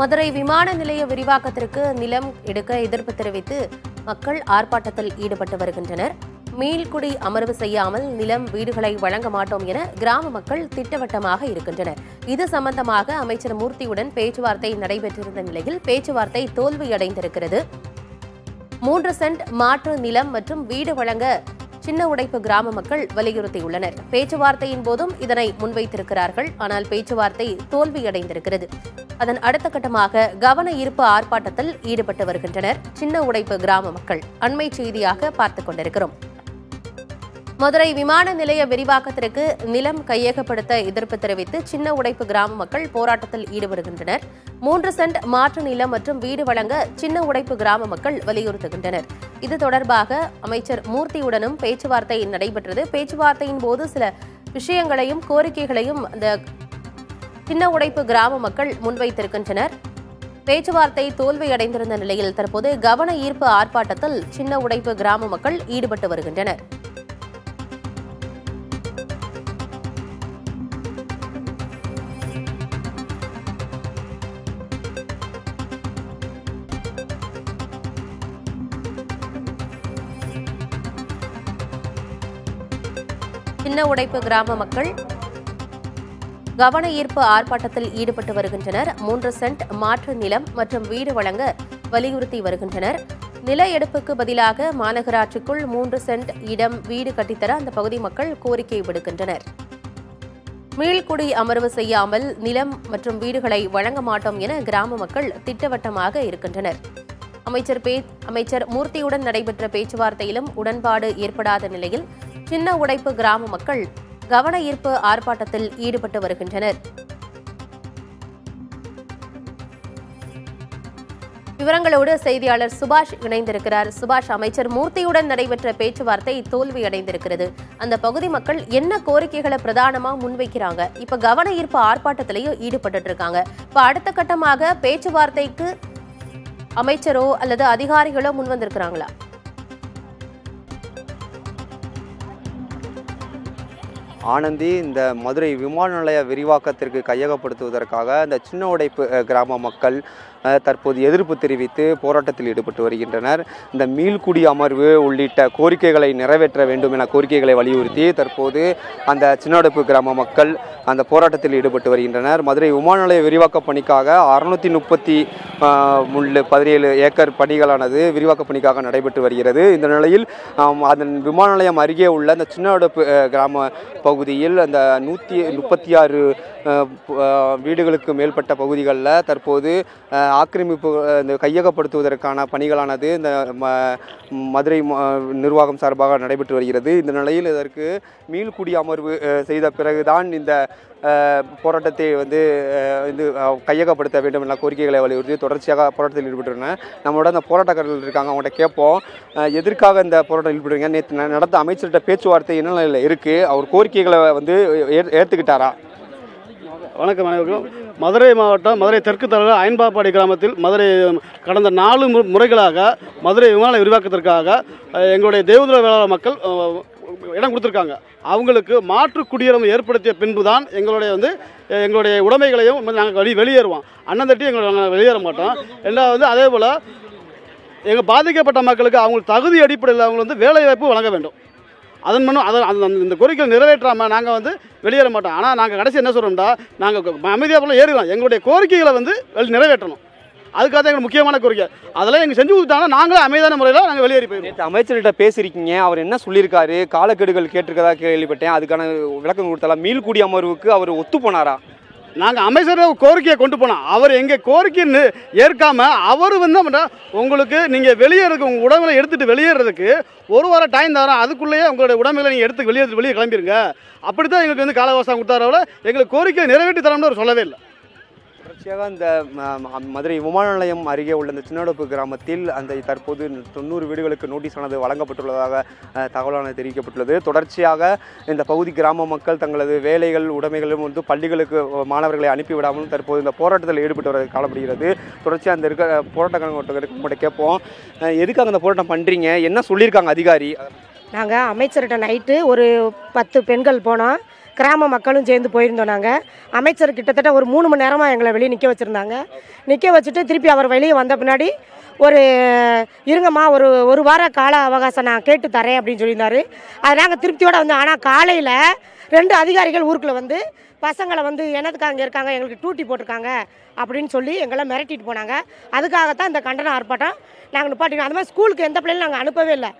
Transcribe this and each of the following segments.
மதுரை விமான நிலைய விரிவாக்கத்திற்கு நிலம் எடுக்க எதிர்ப்பு தெரிவித்து மக்கள் ஆர்ப்பாட்டத்தில் ஈடுபட்டு வருகின்றனர். மீள்குடி அமர்வு செய்யாமல் நிலம் வீடுகளை வழங்க மாட்டோம் என கிராம மக்கள் திட்டவட்டமாக இருக்கின்றனர். இது சம்பந்தமாக அமைச்சர் மூர்த்தியுடன் பேச்சுவார்த்தை நடைபெற்றிருந்த நிலையில் பேச்சுவார்த்தை தோல்வியடைந்திருக்கிறது. மூன்று சென்ட் மாற்று நிலம் மற்றும் வீடு வழங்க சின்ன உடைப்பு கிராம மக்கள் வலியுறுத்தியுள்ளனர். பேச்சுவார்த்தையின் போதும் இதனை முன்வைத்திருக்கிறார்கள். ஆனால் பேச்சுவார்த்தை தோல்வியடைந்திருக்கிறது. அதன் அடுத்த கட்டமாக கவன ஈர்ப்பு ஆர்ப்பாட்டத்தில் ஈடுபட்டு வருகின்றனர் சின்ன உடைப்பு கிராம மக்கள். அண்மை செய்தியாக பார்த்துக் கொண்டிருக்கிறோம். மதுரை விமான நிலைய விரிவாக்கத்திற்கு நிலம் கையகப்படுத்த எதிர்ப்பு தெரிவித்து சின்ன உடைப்பு கிராம மக்கள் போராட்டத்தில் ஈடுபடுகின்றனர். மூன்று சென்ட் மாற்று நிலம் மற்றும் வீடு வழங்க சின்ன உடைப்பு கிராம மக்கள் வலியுறுத்துகின்றனர். இது தொடர்பாக அமைச்சர் மூர்த்தியுடனும் பேச்சுவார்த்தை நடைபெற்றது. பேச்சுவார்த்தையின் போது சில விஷயங்களையும் கோரிக்கைகளையும் அந்த சின்ன உடைப்பு கிராம மக்கள் முன்வைத்திருக்கின்றனர். பேச்சுவார்த்தை தோல்வியடைந்திருந்த நிலையில் தற்போது கவன ஈர்ப்பு ஆர்ப்பாட்டத்தில் சின்ன உடைப்பு கிராம மக்கள் ஈடுபட்டு வருகின்றனர். சின்ன உடைப்பு கிராம மக்கள் கவன ஈர்ப்பு ஆர்ப்பாட்டத்தில் ஈடுபட்டு வருகின்றனர். மூன்று சென்ட் மாற்று நிலம் மற்றும் வீடு வழங்க வலியுறுத்தி வருகின்றனர். நில எடுப்புக்கு பதிலாக மாநகராட்சிக்குள் மூன்று சென்ட் இடம் வீடு கட்டித்தர அந்த பகுதி மக்கள் கோரிக்கை விடுக்கின்றனர். மீள்குடி அமர்வு செய்யாமல் நிலம் மற்றும் வீடுகளை வழங்க மாட்டோம் என கிராம மக்கள் திட்டவட்டமாக இருக்கின்றனர். அமைச்சர் பே அமைச்சர் மூர்த்தியுடன் நடைபெற்ற பேச்சுவார்த்தையிலும் உடன்பாடு ஏற்படாத நிலையில் சின்ன உடைப்பு கிராம மக்கள் கவன ஈர்ப்பு ஆர்ப்பாட்டத்தில் ஈடுபட்டு வருகின்றனர். விவரங்களோடு செய்தியாளர் சுபாஷ் இணைந்திருக்கிறார். சுபாஷ் அமைச்சர் மூர்த்தியுடன் நடைபெற்ற பேச்சுவார்த்தை தோல்வியடைந்திருக்கிறது. அந்த பகுதி மக்கள் என்ன கோரிக்கைகளை பிரதானமா முன்வைக்கிறாங்க? இப்ப கவன ஈர்ப்பு ஆர்ப்பாட்டத்திலையும் ஈடுபட்டு இருக்காங்க இப்ப அடுத்த கட்டமாக பேச்சுவார்த்தைக்கு அமைச்சரோ அல்லது அதிகாரிகளோ முன் ஆனந்தி இந்த மதுரை விமான நிலைய விரிவாக்கத்திற்கு கையகப்படுத்துவதற்காக இந்த சின்ன உடைப்பு கிராம மக்கள் தற்போது எதிர்ப்பு தெரிவித்து போராட்டத்தில் ஈடுபட்டு வருகின்றனர். இந்த மீள்குடி அமர்வு உள்ளிட்ட கோரிக்கைகளை நிறைவேற்ற வேண்டும் என கோரிக்கைகளை வலியுறுத்தி தற்போது அந்த சின்னடப்பு கிராம மக்கள் அந்த போராட்டத்தில் ஈடுபட்டு வருகின்றனர். மதுரை விமான நிலைய விரிவாக்க பணிக்காக அறுநூத்தி முப்பத்தி முள்ளு பதினேழு ஏக்கர் பணிகளானது விரிவாக்க பணிக்காக நடைபெற்று வருகிறது. இந்த நிலையில் அதன் விமான நிலையம் அருகே உள்ள அந்த சின்ன அடுப்பு கிராம பகுதியில் அந்த நூற்றி முப்பத்தி ஆறு வீடுகளுக்கு மேற்பட்ட பகுதிகளில் தற்போது ஆக்கிரமிப்பு இந்த கையகப்படுத்துவதற்கான பணிகளானது இந்த ம- மதுரை நிர்வாகம் சார்பாக நடைபெற்று வருகிறது. இந்த நிலையில் இதற்கு மீள்குடி அமர்வு செய்த பிறகுதான் இந்த போராட்டத்தை வந்து இது கையகப்படுத்த வேண்டும் என கோரிக்கைகளை வலியுறுத்தி தொடர்ச்சியாக போராட்டத்தில் ஈடுபட்டுள்ளனர் நம்மளோட அந்த போராட்டக்காரர்கள் இருக்காங்க அவங்கள்ட்ட கேட்போம். எதற்காக இந்த போராட்டம் ஈடுபடுறீங்க? நேற்று நடந்த அமைச்சர்கிட்ட பேச்சுவார்த்தை என்ன நிலையில் இருக்குது அவர் கோரிக்கைகளை வந்து ஏ- ஏற்றுக்கிட்டாரா வணக்கம் அனைவருக்கும். மதுரை மாவட்டம் மதுரை தெற்கு தலைவர் அயன்பாப்பாடி கிராமத்தில் மதுரை கடந்த நாலு மு- முறைகளாக மதுரை விமான விரிவாக்கத்திற்காக எங்களுடைய தேவதூர வேளாண் மக்கள் இடம் கொடுத்துருக்காங்க. அவங்களுக்கு மாற்று குடியுரிமை ஏற்படுத்திய பின்பு தான் எங்களுடைய வந்து எங்களுடைய உடைமைகளையும் நாங்கள் வெளி வெளியேறுவோம். அண்ணன் தட்டி எங்களை நாங்கள் வெளியேற மாட்டோம். ரெண்டாவது அதே போல் எங்கள் பாதிக்கப்பட்ட மக்களுக்கு அவங்க தகுதி அடிப்படையில் அவங்க வந்து வேலை வாய்ப்பு வழங்க வேண்டும். அதன் மனு அதை அந்த அந்த- இந்த கோரிக்கை நிறைவேற்றாமல் நாங்கள் வந்து வெளியேற மாட்டோம். ஆனால் நாங்கள் கடைசி என்ன சொல்கிறோம்டா நாங்கள் அமைதியாக போல ஏறிடலாம். எங்களுடைய கோரிக்கைகளை வந்து வெளி- நிறைவேற்றணும். அதுக்காக தான் எங்களுக்கு முக்கியமான கோரிக்கை. அதெல்லாம் எங்கள் செஞ்சு கொடுத்தாங்கன்னா நாங்களே அமைதியான முறையில் நாங்கள் வெளியேறி போயிருக்கோம் அமைச்சர்கிட்ட பேசியிருக்கீங்க. அவர் என்ன சொல்லியிருக்காரு? காலக்கெடுகள் கேட்டிருக்கதா கேள்விப்பட்டேன். அதுக்கான விளக்கம் கொடுத்தாலும். மீள்கூடிய அமர்வுக்கு அவர் ஒத்து போனாரா நாங்கள் அமைச்சர் கோரிக்கையை கொண்டு போனோம். அவர் எங்கள் கோரிக்கைன்னு ஏற்காமல் ஏற்காம அவர் வந்து உங்களுக்கு நீங்கள் வெளியேறதுக்கு உங்கள் உடம்புல எடுத்துகிட்டு வெளியேறதுக்கு ஒரு வாரம் டைம் தரோம் அதுக்குள்ளேயே உங்களுடைய உடம்புல நீங்கள் எடுத்து வெளியே வெளியே கிளம்பிருங்க. அப்படி தான் எங்களுக்கு வந்து காலவாசம் கொடுத்தாரோட எங்களுக்கு கோரிக்கையை நிறைவேற்றி தரோம்னு அவர் சொல்லவே இல்லை. தொடர்ச்சியாக இந்த மதுரை விமான நிலையம் அருகே உள்ள இந்த சின்னடப்பு கிராமத்தில் அந்த தற்போது தொண்ணூறு வீடுகளுக்கு நோட்டீஸ் ஆனது வழங்கப்பட்டுள்ளதாக தகவலானது தெரிவிக்கப்பட்டுள்ளது. தொடர்ச்சியாக இந்த பகுதி கிராம மக்கள் தங்களது வேலைகள் உடைமைகளும் வந்து பள்ளிகளுக்கு மாணவர்களை அனுப்பிவிடாமலும் தற்போது இந்த போராட்டத்தில் ஈடுபட்டு வர காணப்படுகிறது. தொடர்ச்சியாக அந்த இருக்க போராட்டக்காரங்க கேட்போம். எதுக்காக அந்த போராட்டம் பண்ணுறீங்க என்ன சொல்லியிருக்காங்க அதிகாரி? நாங்கள் அமைச்சர்கிட்ட நைட்டு ஒரு பத்து பெண்கள் போனோம். கிராம மக்களும் சேர்ந்து போயிருந்தோம் நாங்கள் அமைச்சர் கிட்டத்தட்ட ஒரு மூணு மணி நேரமாக எங்களை வெளியே நிற்க வச்சுருந்தாங்க. நிற்க வச்சுட்டு திருப்பி அவர் வெளியே வந்த பின்னாடி ஒரு இருங்கம்மா ஒரு ஒரு வார கால அவகாசம் நான் கேட்டு தரேன் அப்படின்னு சொல்லியிருந்தாரு. அது நாங்கள் திருப்தியோடு வந்தோம். ஆனால் காலையில் ரெண்டு அதிகாரிகள் ஊருக்குள்ளே வந்து பசங்களை வந்து என்னதுக்கு அங்கே இருக்காங்க எங்களுக்கு டூட்டி போட்டிருக்காங்க அப்படின்னு சொல்லி எங்களை மிரட்டிட்டு போனாங்க. அதுக்காகத்தான் இந்த கண்டன ஆர்ப்பாட்டம் நாங்கள் நிப்பாட்டினோம் அந்த மாதிரி ஸ்கூலுக்கு எந்த பிள்ளைகளும் நாங்கள் அனுப்பவே இல்லை.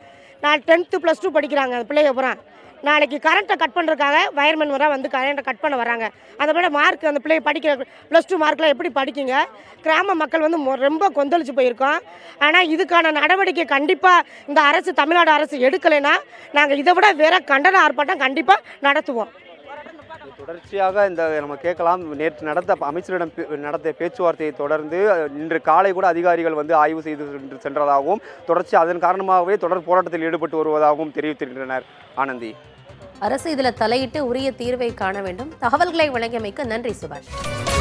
நான் டென்த்து ப்ளஸ் டூ படிக்கிறாங்க அந்த பிள்ளைங்க அப்புறம் நாளைக்கு கரண்ட்டை கட் பண்ணுறதுக்காக வயர்மேன் வர வந்து கரண்ட்டை கட் பண்ண வராங்க. அதை விட மார்க் அந்த பிள்ளைய படிக்கிற ப்ளஸ் டூ மார்க்கில் எப்படி படிக்குங்க? கிராம மக்கள் வந்து மொ- ரொம்ப கொந்தளிச்சு போயிருக்கோம். ஆனால் இதுக்கான நடவடிக்கை கண்டிப்பாக இந்த அரசு தமிழ்நாடு அரசு எடுக்கலைன்னா நாங்கள் இதை விட வேற கண்டன ஆர்ப்பாட்டம் கண்டிப்பாக நடத்துவோம். தொடர்ச்சியாக இந்த நம்ம கேட்கலாம். நேற்று நடந்த அமைச்சரிடம் பே- நடத்திய பேச்சுவார்த்தையை தொடர்ந்து இன்று காலை கூட அதிகாரிகள் வந்து ஆய்வு செய்து சென்று- சென்றதாகவும் தொடர்ச்சி அதன் காரணமாகவே தொடர் போராட்டத்தில் ஈடுபட்டு வருவதாகவும் தெரிவித்திருக்கின்றனர். ஆனந்தி. அரசு இதில் தலையிட்டு உரிய தீர்வை காண வேண்டும். தகவல்களை வழங்கியமைக்கு நன்றி சுபாஷ்.